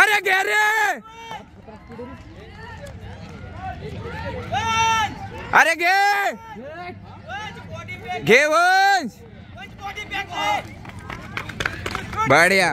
अरे घे रे अरे घे घे वंश! बढ़िया।